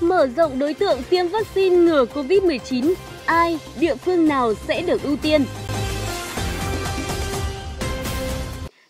Mở rộng đối tượng tiêm vaccine ngừa COVID-19, ai, địa phương nào sẽ được ưu tiên?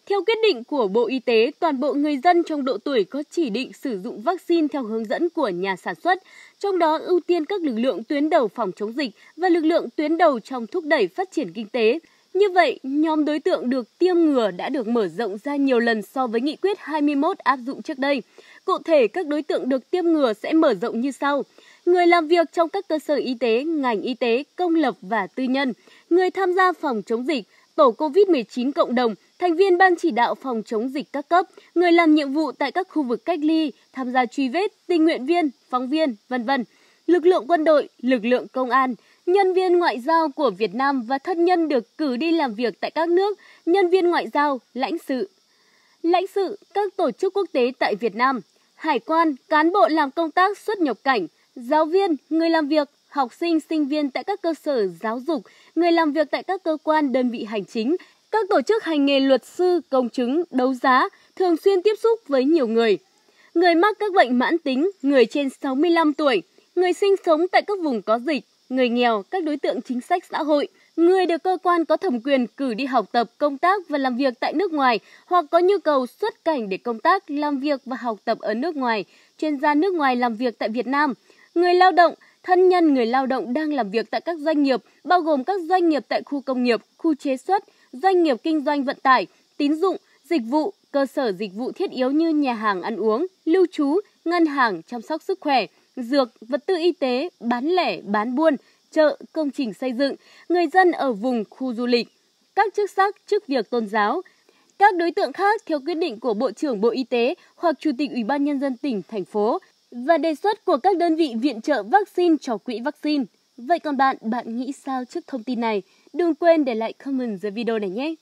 Theo quyết định của Bộ Y tế, toàn bộ người dân trong độ tuổi có chỉ định sử dụng vaccine theo hướng dẫn của nhà sản xuất, trong đó ưu tiên các lực lượng tuyến đầu phòng chống dịch và lực lượng tuyến đầu trong thúc đẩy phát triển kinh tế. Như vậy, nhóm đối tượng được tiêm ngừa đã được mở rộng ra nhiều lần so với nghị quyết 21 áp dụng trước đây. Cụ thể, các đối tượng được tiêm ngừa sẽ mở rộng như sau. Người làm việc trong các cơ sở y tế, ngành y tế, công lập và tư nhân, người tham gia phòng chống dịch, tổ COVID-19 cộng đồng, thành viên ban chỉ đạo phòng chống dịch các cấp, người làm nhiệm vụ tại các khu vực cách ly, tham gia truy vết, tình nguyện viên, phóng viên, vân vân, lực lượng quân đội, lực lượng công an, nhân viên ngoại giao của Việt Nam và thân nhân được cử đi làm việc tại các nước, nhân viên ngoại giao, lãnh sự. Lãnh sự các tổ chức quốc tế tại Việt Nam, hải quan, cán bộ làm công tác xuất nhập cảnh, giáo viên, người làm việc, học sinh, sinh viên tại các cơ sở giáo dục, người làm việc tại các cơ quan đơn vị hành chính, các tổ chức hành nghề luật sư, công chứng, đấu giá, thường xuyên tiếp xúc với nhiều người. Người mắc các bệnh mãn tính, người trên 65 tuổi, người sinh sống tại các vùng có dịch, người nghèo, các đối tượng chính sách xã hội, người được cơ quan có thẩm quyền cử đi học tập, công tác và làm việc tại nước ngoài hoặc có nhu cầu xuất cảnh để công tác, làm việc và học tập ở nước ngoài, chuyên gia nước ngoài làm việc tại Việt Nam, người lao động, thân nhân người lao động đang làm việc tại các doanh nghiệp, bao gồm các doanh nghiệp tại khu công nghiệp, khu chế xuất, doanh nghiệp kinh doanh vận tải, tín dụng, dịch vụ, cơ sở dịch vụ thiết yếu như nhà hàng ăn uống, lưu trú, ngân hàng, chăm sóc sức khỏe, dược, vật tư y tế, bán lẻ, bán buôn, chợ, công trình xây dựng, người dân ở vùng khu du lịch, các chức sắc, chức việc tôn giáo, các đối tượng khác theo quyết định của Bộ trưởng Bộ Y tế hoặc Chủ tịch Ủy ban Nhân dân tỉnh, thành phố và đề xuất của các đơn vị viện trợ vaccine cho quỹ vaccine. Vậy còn bạn, bạn nghĩ sao trước thông tin này? Đừng quên để lại comment dưới video này nhé!